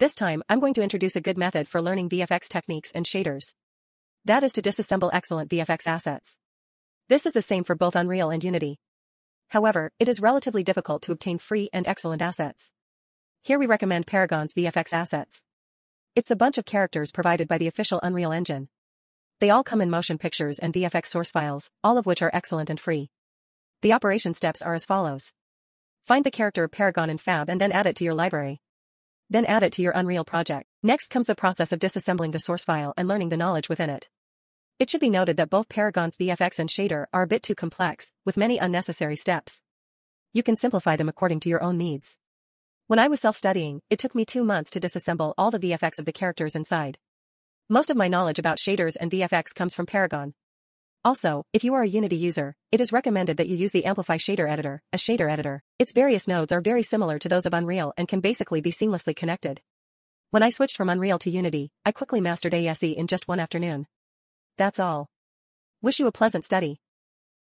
This time, I'm going to introduce a good method for learning VFX techniques and shaders. That is to disassemble excellent VFX assets. This is the same for both Unreal and Unity. However, it is relatively difficult to obtain free and excellent assets. Here we recommend Paragon's VFX assets. It's the bunch of characters provided by the official Unreal Engine. They all come in motion pictures and VFX source files, all of which are excellent and free. The operation steps are as follows. Find the character Paragon in Fab and then add it to your library then add it to your Unreal project. Next comes the process of disassembling the source file and learning the knowledge within it. It should be noted that both Paragon's VFX and shader are a bit too complex, with many unnecessary steps. You can simplify them according to your own needs. When I was self-studying, it took me two months to disassemble all the VFX of the characters inside. Most of my knowledge about shaders and VFX comes from Paragon, also, if you are a Unity user, it is recommended that you use the Amplify Shader Editor, a shader editor. Its various nodes are very similar to those of Unreal and can basically be seamlessly connected. When I switched from Unreal to Unity, I quickly mastered ASE in just one afternoon. That's all. Wish you a pleasant study.